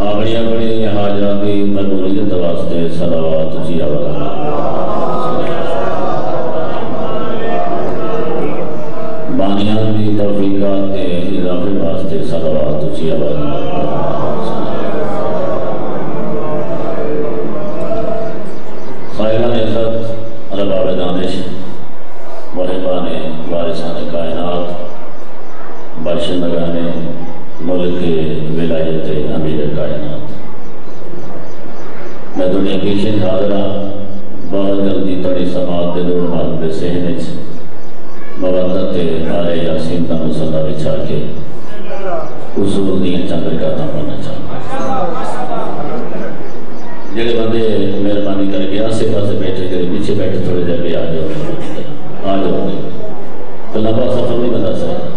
اپنی اپنی حاجات کی واسطے صلوات جی اونچی آواز توفیقات کے اضافے واسطے صلوات اونچی آواز میں خائران دانش وارثان کائنات ملک ولایت امیر کائنات۔ میں دنیا کی شن حاضرہ ہاں۔ بہت جلدی تڑی سماعت دے دور مال بے سہنچ مودت آرے یاسین کا مسلح بچھا کے۔ اصول دیا چند کا نام بنا چاہتا جڑے بندے مہربانی کر کے آسے پاسے بیٹھے کرے پیچھے بیٹھے تھوڑے دیر بھی آ جاؤ آ جاؤ تو لمبا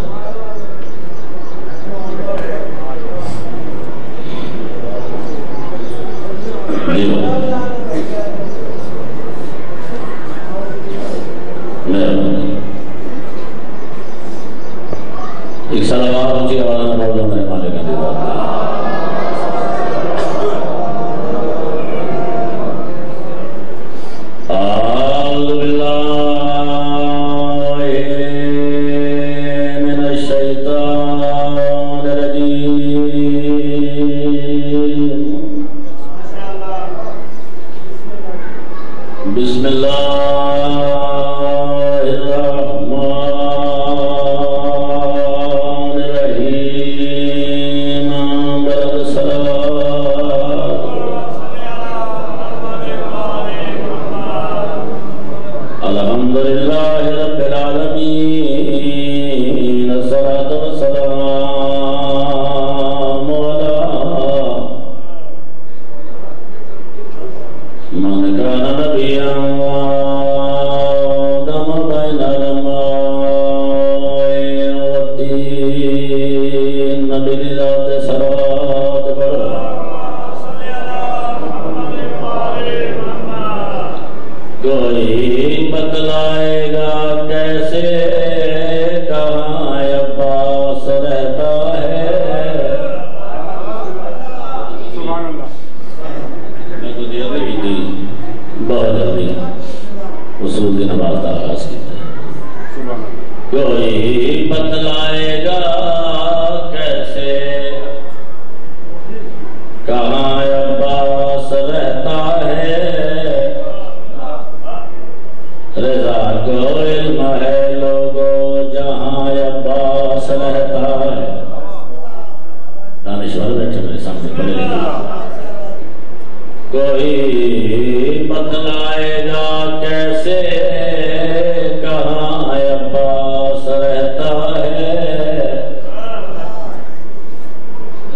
رہتا ہے۔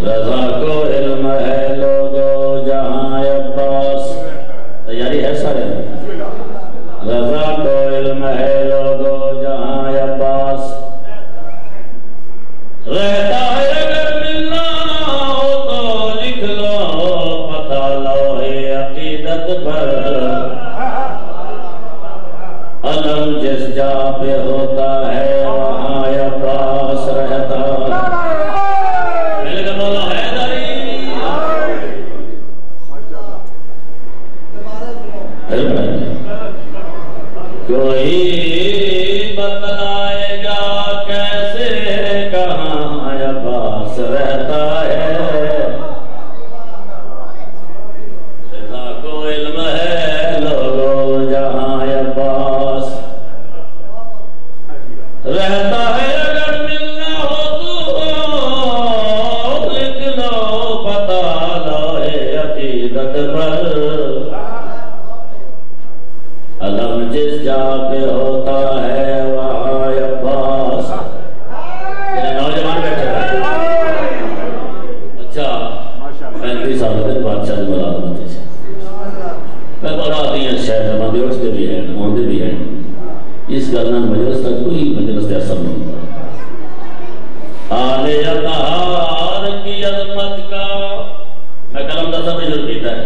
رضا کو علم ہے لوگو جہاں عباس تیاری ہے سارے۔ رضا کو علم ہے لوگو جہاں عباس رہتا ہے اگر ملنا ہو تو لکھ لو، پتہ لو ہے عقیدت پر۔ جس جا پہ ہوتا ہے وہاں رہتا۔ حیدری علم ہے کوئی بتلائے گا کیسے کہاں عباس رہتا ہے۔ کو علم ہے لوگو جہاں عباس رہتا ہے اگر ملنا ہو تو لکھ لو پتا لو ہے عقیدت پر۔ علم جس جا پہ ہوتا ہے وہاں عباس نوجوان بیٹھے اچھا پینتیس سال کے بادشاہ میں بڑا شاید ہمارے اٹھتے بھی ہیں آتے بھی ہیں۔ اس گل مجلس کا کوئی مجلس کا اثر نہیں آل اطہار کی عظمت کا میں کلم کا سب جو پیتا ہے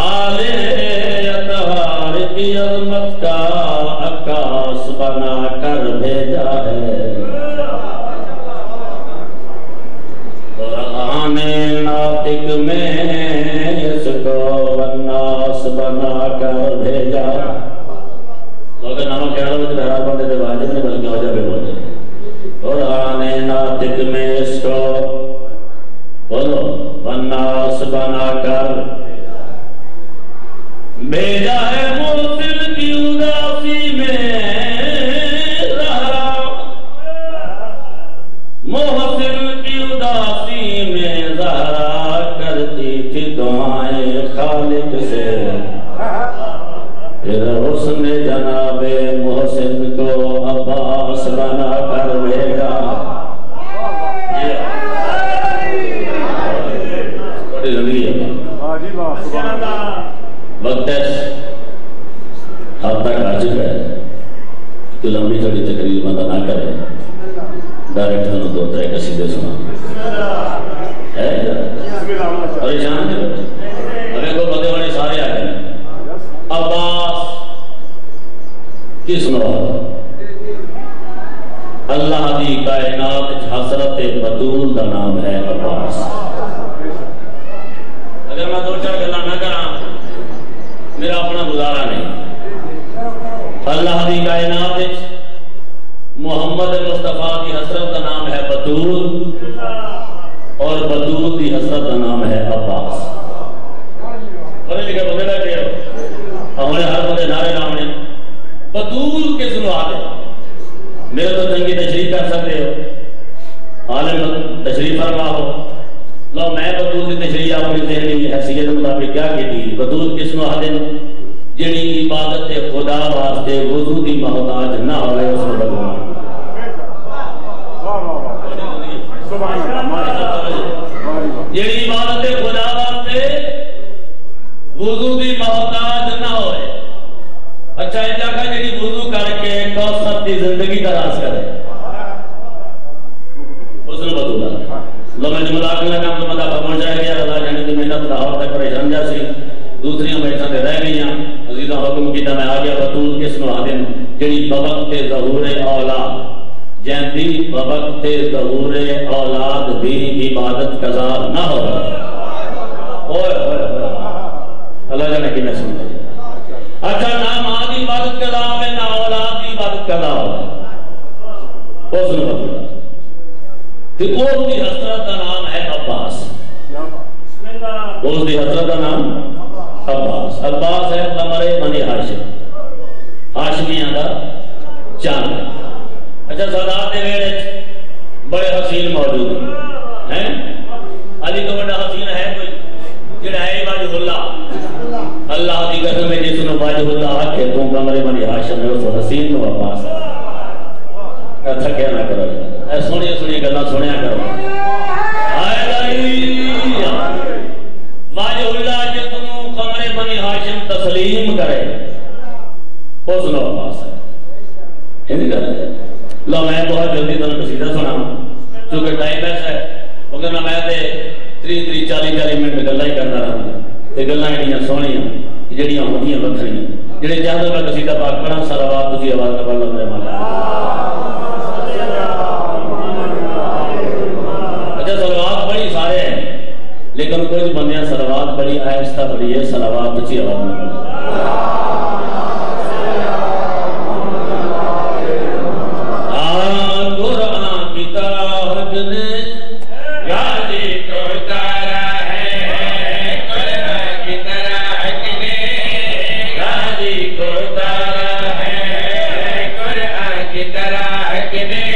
آل اطہار کی عظمت کا عکاس بنا کر بھیجا۔ ہے قرآن ناطق میں اس کو الناس بنا کر بھیجا لوگ نام کہہ رہا ہوں کہ حیران بندے دے واجب نہیں بلکہ وجہ پہ بولے قرآن ناطق میں اس کو بولو الناس بنا کر بھیجا ہے محسن کی اداسی میں زہرا محسن کی اداسی میں زہرا کرتی تھی دعائیں خالق سے۔ حسن جناب محسن کو عباس بنا کر بھیجا۔ بڑی زندگی ہے۔ وقت ہے۔ حد تک آ ہے۔ کہ لمبی چوڑی تقریر بندہ نہ کرے۔ ڈائریکٹ تمہیں دو ترے کا سیدھے سنا۔ ہے؟ پریشان ہے ہمیں کو بندے والے سارے آ گئے عباس کس نو؟ اللہ دی کائنات حضرت بطول دا نام ہے عباس۔ اگر میں دو چار گلا نہ کراں، میرا اپنا گزارا نہیں۔ اللہ دی کائنات محمد مصطفیٰ کی حسرت کا نام ہے بطول اور بطول دی حسرت کا نام ہے عباس۔ پڑھے لکھے بندے بیٹھے ہو۔ ہمارے ہر بندے نعرے نام نے بطول کے سنو آتے میرے تو جنگی تشریف کر سکتے ہو۔ عالم تشریف فرما ہو۔ لو، میں بطول کی تشریح اپنی ذہنی حیثیت مطابق کیا کیتی بطول کس نو آدن جڑی عبادت خدا واسطے وضو دی محتاج نہ ہوئے، اس کو بگو جڑی عبادت خدا واسطے وضو دی محتاج نہ ہوئے اچھا یہ جگہ جڑی وضو کر کے کوثر دی زندگی کا راز کرے۔ اس نے بدلا لو میں جملہ اگلا کام تو مدافع پہنچ جائے گیا اللہ جانے کی محنت لاہور تک پریشان جیسی دوسری محنت سے رہ گئی ہیں عزیزہ حکم کیتا میں آگیا بطول کس نو آدم جڑی بوقت ظہور اولاد۔ جہندی بوقت ظہور اولاد دی عبادت قضا نہ ہو اوئے اوئے اللہ جانے کی میں سن اچھا نہ ماں دی عبادت قضا ہوئے نہ اولاد دی عبادت قضا ہوئے اس نے بدلا کہ اس کی حسرت کا نام ہے عباس۔ اس کی حسرت کا نام عباس۔ عباس ہے قمر بنی ہاشم۔ ہاشمیاں کا چاند۔ اچھا سادات دے ویڑے بڑے حسین موجود ہیں۔ ہیں؟ علی تو بڑا حسین ہے کوئی، جڑا ہے واجب اللہ۔ اللہ دی قسم ہے، جس نے واجب اللہ آکھے تو قمر بنی ہاشم ہے اس حسین تو عباس ہے تھکیا اچھا، نہ کرو جی۔ اے سونی سونی گلا، سنیا کرو۔ آئے لائی واجب اللہ جے تم قمر بنی ہاشم تسلیم کرے۔ اس نو عباس ہے ہندی کر رہے لو، میں بہت جلدی تمہیں قصیدہ سنا چونکہ ٹائم ایسا ہے اگر نہ میں تے تری تری چالی چالی منٹ گلا ہی کرتا رہا تے گلا ایڈیاں سونیاں جڑیاں ہوندیاں وکھریاں جڑے چاہتے میں قصیدہ پاک پڑھا سارا بات تسی آواز نہ پڑھ لو میرے مالا اچھا سلوات بڑی سارے لیکن کچھ بندیاں سلوات بڑی آہستہ بڑی ہے سلوات اچھی آواز نہ پڑھ قرآن کی طرح نے طرح کنے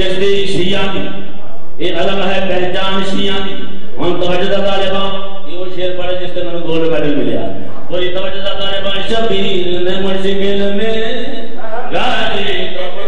جشنی شیعہ دی۔ اے علم ہے، پہچان شیعہ دی۔ ہن توجہ دا طالباں یہ وہ شیر پڑھے جس کے میں گولڈ میڈل ملیا۔ کوئی توجہ دا طالباں شبیر نے مشکل میں دی تو پڑھے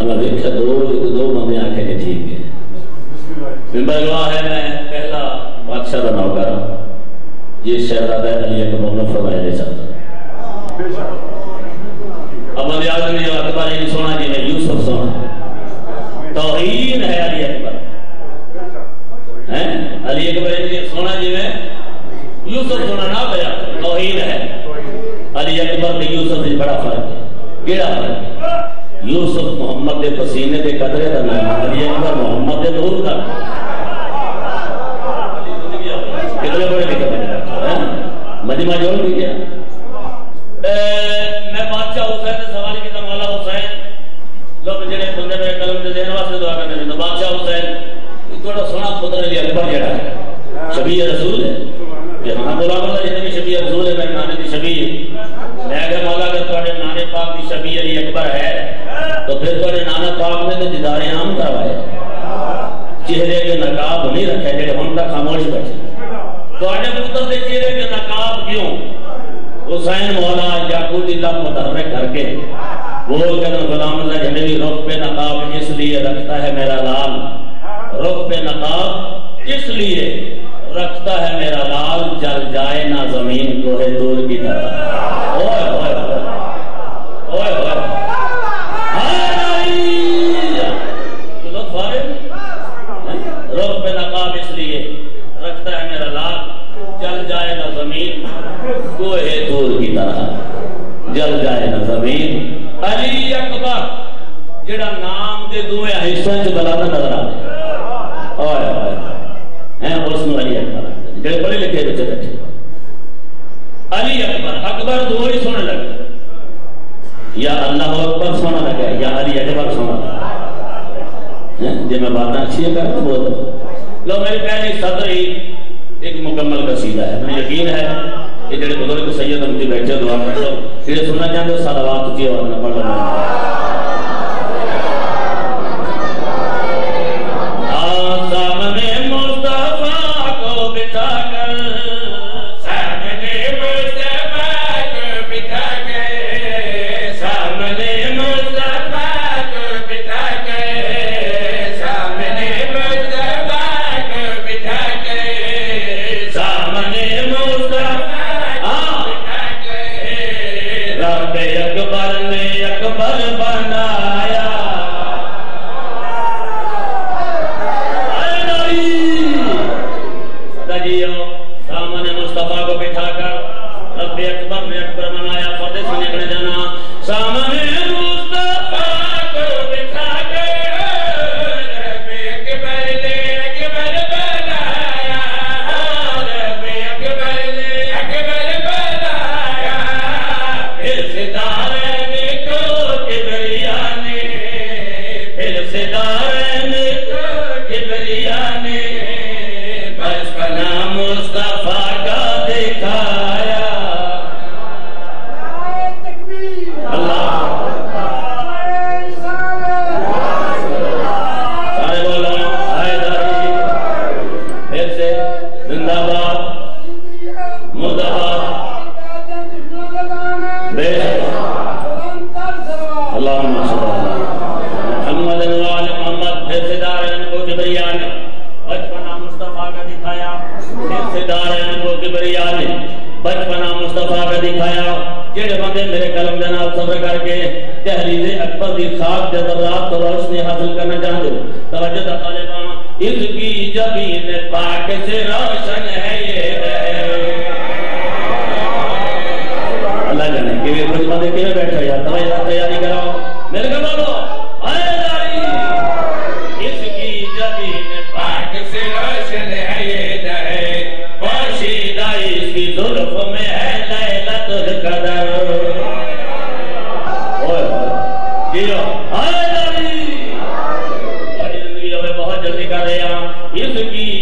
اللہ دیکھا دو دو بندے آنکھیں کہ ٹھیک ہے۔ ممبر گواہ ہے میں پہلا بادشاہ کا نوکر ہوں یہ شہزادہ علی اکبر نے فرمایا دے چاہتا اب بندے آدمی نے اکبر یہ سونا جی میں یوسف سونا توہین ہے علی اکبر۔ ہیں؟ علی اکبر جی سونا جی میں یوسف سونا نہ پیا توہین ہے۔ علی اکبر تے یوسف سے بڑا فرق ہے۔ کیڑا فرق ہے؟ یوسف محمد دے پسینے دے قدرے دا نام علی اکبر محمد دے نور دا۔ کتنے بڑے لکھے ہیں؟ مجمع جوڑ بھی گیا میں بادشاہ حسین نے سوال کیا مولا حسین۔ لوگ جڑے بندے میرے قلم دے دینے واسطے دعا کرنے تو بادشاہ حسین تھوڑا سونا پتر علی اکبر جڑا ہے۔ شبیہ رسول ہے۔ کہ ہاں غلام اللہ جتنے بھی شبیہ رسول ہے، میرے نانے دی شبیہ۔ میں کہ مولا اگر تھوڑے نانے پاک دی شبیہ علی اکبر ہے، تو پھر تھوڑے نانا پاک نے تو دیدار عام کروائے۔ چہرے کے نقاب نہیں رکھے، جڑے ہم تک خاموش بیٹھے۔ تھوڑے پتر دے چہرے کے نقاب کیوں؟ حسین مولا یعقوب اللہ متحرک کر کے۔ بول کے غلام اللہ جنبی رخ پہ نقاب اس لیے رکھتا ہے میرا لال۔ رخ پہ نقاب اس لیے۔ رکھتا ہے میرا لال، جل جائے نہ زمین، کوہ دور کی طرح۔ اوئے اوئے اوئے اوئے۔ رخ پہ نقاب اس لیے۔ رکھتا ہے میرا لال، جل جائے نہ زمین دور کی طرح۔ جل جائے نہ زمین۔ علی اکبر، جڑا نام دے دوے حصوں چ بلاتا نظر آ ہیں اس نو علی اکبر جڑے پڑھے لکھے بچے بیٹھے علی اکبر اکبر دو ہی سونے لگے۔ یا اللہ اکبر سونا لگا یا علی اکبر سونا لگا جی میں باتیں اچھی ہے کرتا بہت۔ لو میری پہلی صدر ہی ایک مکمل قصیدہ ہے۔ مجھے یقین ہے کہ جڑے بزرگ سید ہم کی بیٹھے دعا کر لو۔ جڑے سننا چاہتے ہو، صلوات کی آواز نہ پڑھ لو۔ کو درجات تلاش نے حاصل کرنا چاہتے توجہ درجات طالبان اس کی جبین پاک سے روشن ہے یہ اللہ جانے، کہ بندے تمہیں تیاری کراؤ میرے بولو اس کی روشن میں ہے۔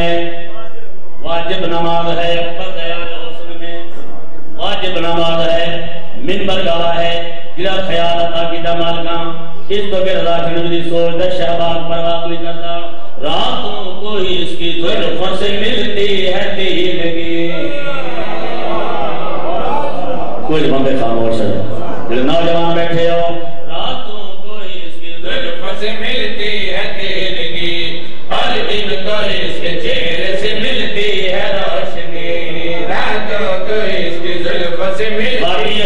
میں واجب نماز ہے اوپر گیا غسل میں۔ واجب نماز ہے، منبر گوا ہے گرا خیال عطا کی دا مالکاں۔ اس تو کہ اللہ کی نبی سوچ دا شہباز پر بات نہیں کرتا۔ راتوں کو ہی اس کی دھر فرس ملتی ہے تیل کی کوئی جمع پہ خاموش ہے۔ جو نوجوان بیٹھے ہو، راتوں کو ہی اس کی دھر فرس ملتی ہے تیل کی خالدین کو اس کے چہرے سے ملتی ہے روشنی۔ اس کی سے ملتی باقی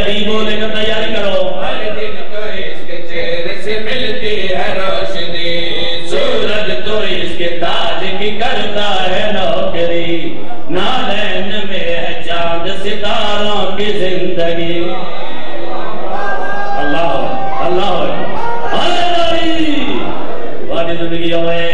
کا تیاری کرو۔ خالدین اس کے چہرے سے ملتی ہے روشنی۔ سورج تو اس کے تاج کی کرتا ہے نوکری۔ نالین میں ہے چاند ستاروں کی زندگی۔ اللہ اللہ اللہ زندگی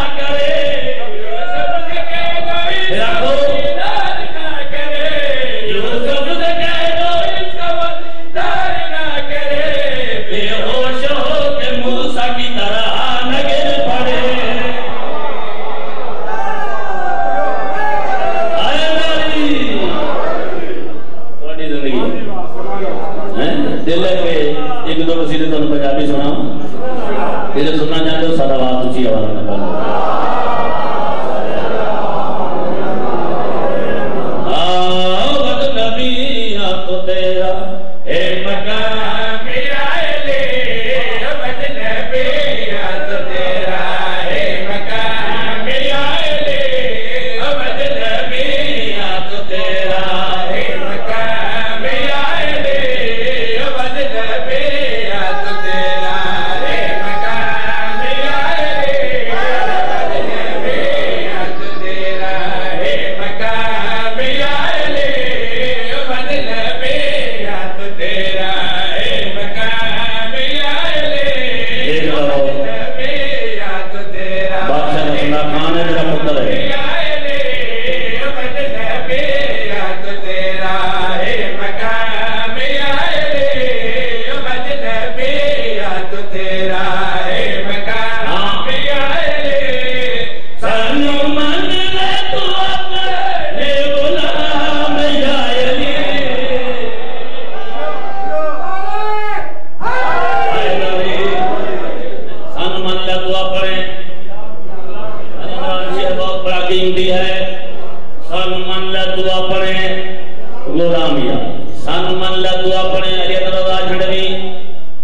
también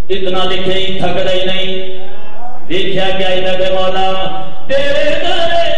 اتنا دیکھیں تھک رہی نہیں۔ دیکھا کیا ادھر مولا؟ تیرے درے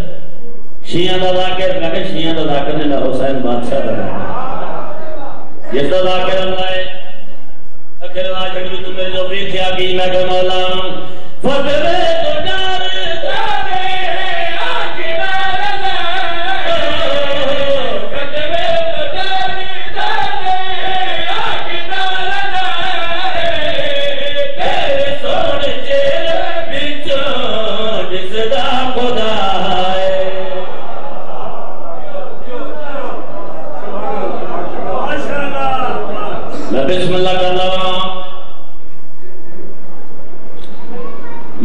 شیعہ دا ذاکر میں کہ شیعہ دا ذاکر نے لہو سائن بادشاہ دا بنایا جس دا ذاکر اللہ ہے اکھر واجڑی تو میرے جو بھی تھی آگئی، میں کہ مولا فتوے تو جا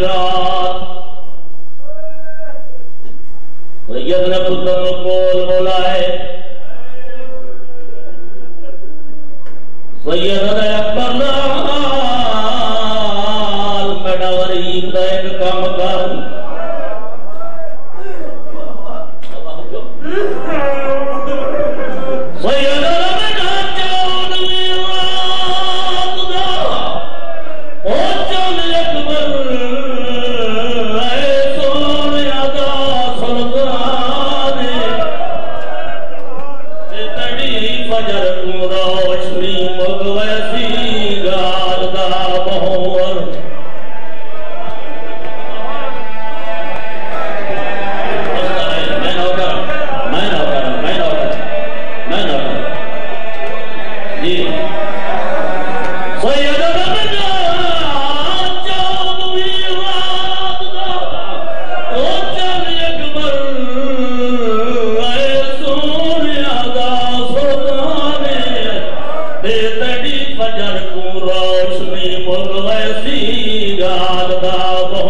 رات سید بولا ہے. سید نے کام کر. Play Let blessing. God, above the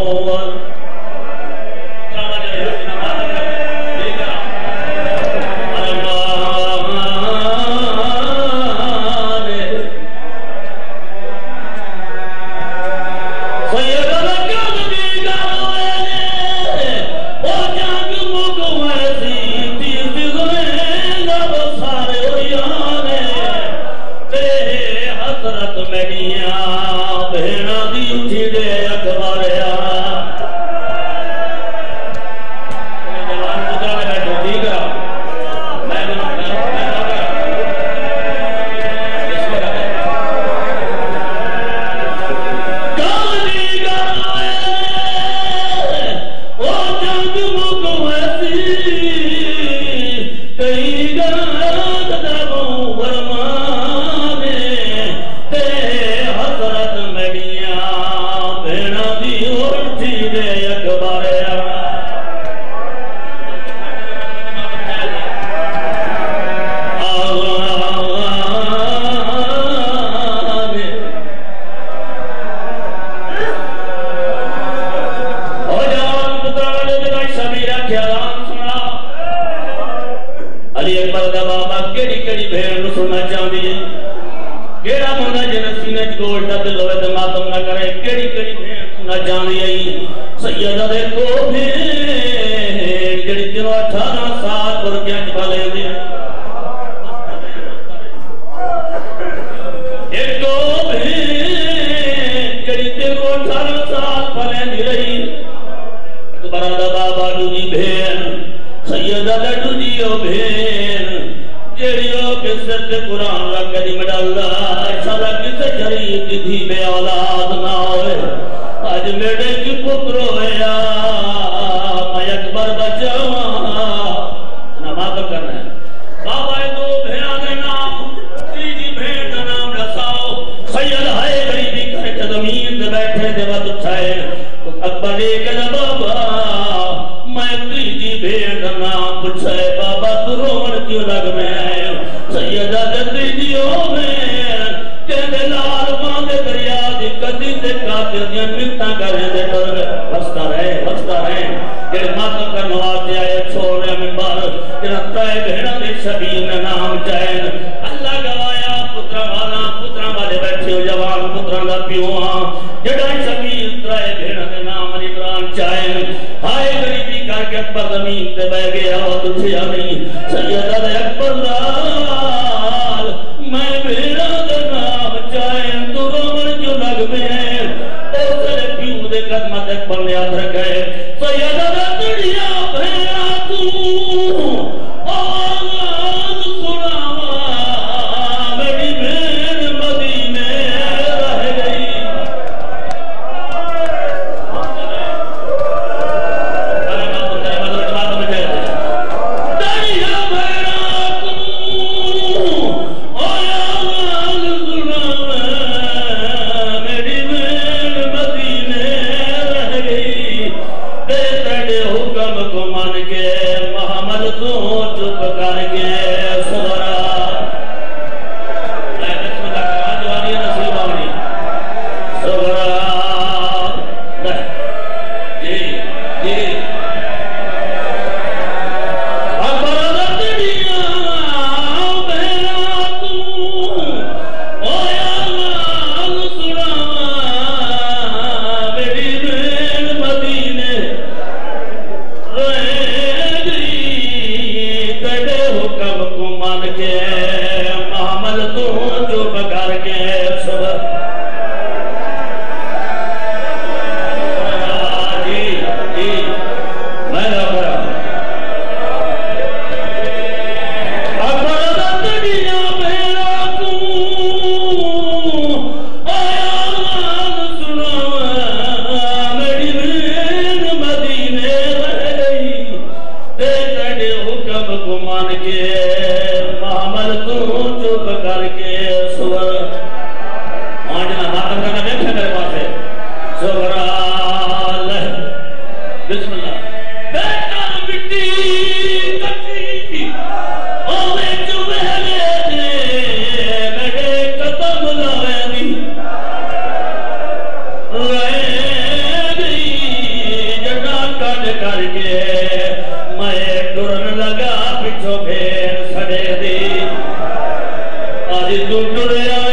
درد میری آ بھیڑا دی اٹھی دے اکباریا کیڑی کیڑی بھیڑ نو سننا چاہندی ہے؟ کیڑا بندہ جن سینے وچ گوشت تے لوے تے ماتم نہ کرے، کیڑی کیڑی بھیڑ سننا چاہندی ہے جی؟ سیدہ دے کو بھیڑ جڑی تینوں 18 سال ورگیاں چ پالے ہوندی ہے۔ ایک کو بھیڑ جڑی تینوں 18 سال پالے دی رہی۔ اکبر دا بابا دوجی بھیڑ، سیدہ لڈو جی او بھین جیڑی او کسے تے قرآن رکھ دی مڈاللہ شالا کسے شریف کی تھی بے اولاد نہ ہوئے۔ آج میڈے کی پتر ہویا میں اکبر بچاواں نماز کرنا ہے۔ بابا دو بھیڑا دے نام تیجی بھیڑ دا نام رساؤ۔ سید ہائے غریبی کر کے زمین دے بیٹھے دے وقت اٹھائے۔ اکبر ایک بابا میں تیجی بھیڑ دا نام بابا تو روڑ کیوں لگ میں آئے سیدہ دتی جیو میں کہنے لال باندے دریا دی کدی تے کاتر دیاں ملتا کریں دے ڈر گئے. رہے وستا رہے۔ کہ ماتم کا نواز نوازے آئے چھوڑے میں بار جنہ تائے بہنہ دے شبیر میں نام چاہے اللہ گوایا پترہ والا پترہ والے بیٹھے ہو جوان پترہ دا پیو ہاں جڑا شبیر ترائے بہنہ دے نام علی عمران چاہے ہائے زمین تے بہ گیا وہ تجھے نہیں سیدہ دے اکبر لال، میں بھیڑا دے نام چاہے تو رومن جو لگ میں او سر پیو دے قدمت اکبر نے یاد رکھے سیدہ دے تڑیا بھیڑا تو۔ لگا پچھو پھیر سڑے دی آج تو ٹرے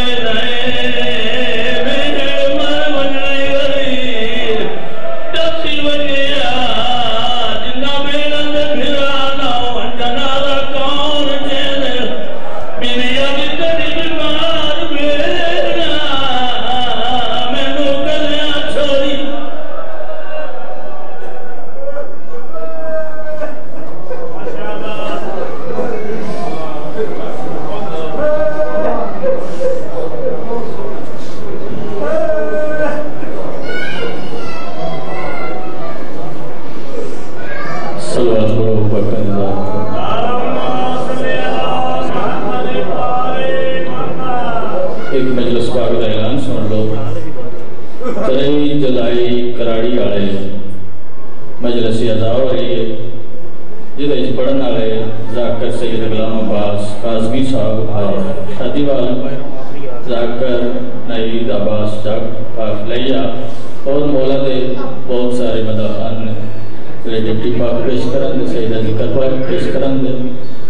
عباس جگ اور مولا دے بہت سارے مدافعان نے جڑے ڈپٹی پاک پیش کرن دے سیدہ ذکر پاک پیش کرن دے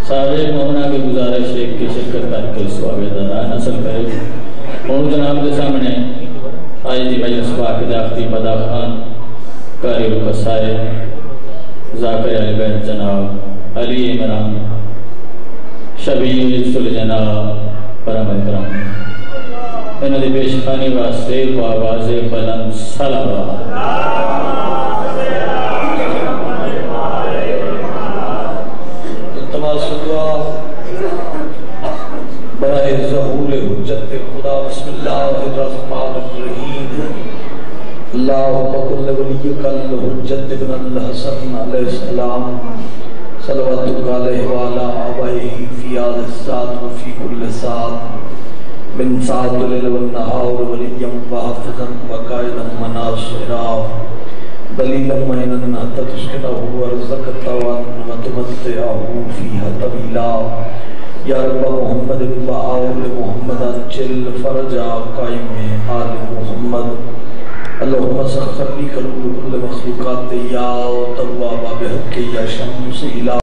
سارے مومنہ کی گزارش ایک کی شرکت کر کے اس واقعے دا کرے اور جناب دے سامنے آج دی مجلس پاک دے آخری مدافعان کاری رکسائے ذاکر علی بیت جناب علی عمران شبیر سل جناب پرم اکرم انہوں نے پیشخانی واسطے و آواز بلند صلوات۔ برائے ظہور حجت خدا، بسم اللہ الرحمن الرحیم۔ اللہم کل ولیک الحجت ابن الحسن علیہ السلام صلواتک علیہ وعلا آبائه فی آل الساد وفی کل ساد من سعد لیل والنہار ولیم وحفظا وقائدا مناصرا. دلیلا معینا حتی تسکنه ورزقتا وان وتمتعه فيها طويلا. یا رب محمد و محمد چل فرجا قائم آل محمد. اللہم سخر لی قلوب کل مخلوقات یا توابا بحق یا شمس الہ